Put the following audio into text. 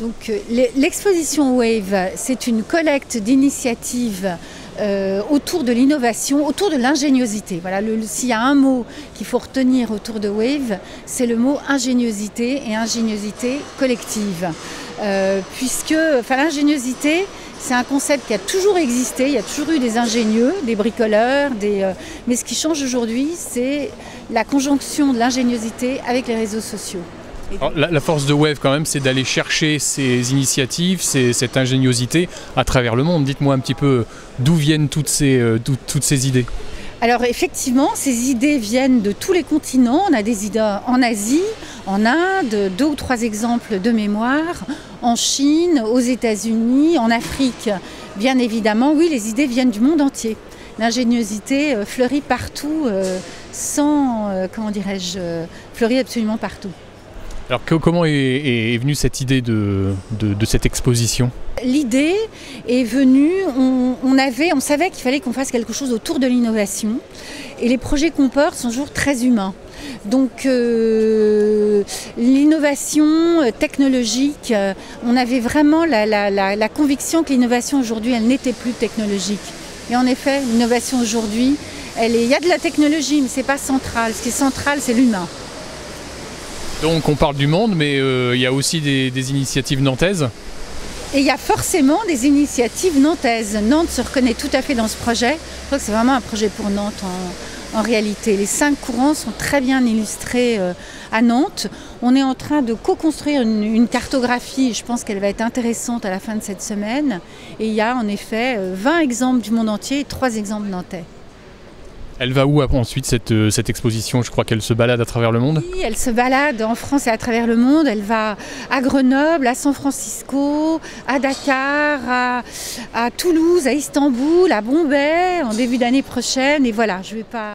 Donc l'exposition Wave, c'est une collecte d'initiatives euh, autour de l'innovation, autour de l'ingéniosité. Voilà, s'il y a un mot qu'il faut retenir autour de Wave, c'est le mot ingéniosité et ingéniosité collective. Euh, puisque l'ingéniosité, c'est un concept qui a toujours existé, il y a toujours eu des ingénieux, des bricoleurs, euh, mais ce qui change aujourd'hui, c'est la conjonction de l'ingéniosité avec les réseaux sociaux la, force de Wave quand même, c'est d'aller chercher ces initiatives, cette ingéniosité à travers le monde. Dites-moi un petit peu d'où viennent toutes ces, euh, toutes ces idées? Alors effectivement, ces idées viennent de tous les continents. On a des idées en Asie, en Inde, deux ou trois exemples de mémoire, en Chine, aux États-Unis, en Afrique. Bien évidemment, oui, les idées viennent du monde entier. L'ingéniosité euh, fleurit partout, euh, sans, comment dirais-je, fleurit absolument partout. Alors comment est, venue cette idée de, cette exposition? L'idée est venue, on, avait, on savait qu'il fallait qu'on fasse quelque chose autour de l'innovation et les projets qu'on porte sont toujours très humains. Donc euh, l'innovation euh, technologique, euh, on avait vraiment la, conviction que l'innovation aujourd'hui, elle n'était plus technologique. Et en effet, l'innovation aujourd'hui, il y a de la technologie, mais ce n'est pas central. Ce qui est central, c'est l'humain. Donc on parle du monde, mais euh, il y a aussi des, initiatives nantaises. Et il y a forcément des initiatives nantaises. Nantes se reconnaît tout à fait dans ce projet. Je crois que c'est vraiment un projet pour Nantes en, réalité. Les cinq courants sont très bien illustrés euh, à Nantes. On est en train de co-construire une, une, cartographie. Je pense qu'elle va être intéressante à la fin de cette semaine. Et il y a en effet 20 euh, exemples du monde entier et 3 exemples nantais. Elle va où ensuite cette, euh, exposition? Je crois qu'elle se balade à travers le monde. Oui, elle se balade en France et à travers le monde. Elle va à Grenoble, à San Francisco, à Dakar, à, Toulouse, à Istanbul, à Bombay en début d'année prochaine. Et voilà, je ne vais pas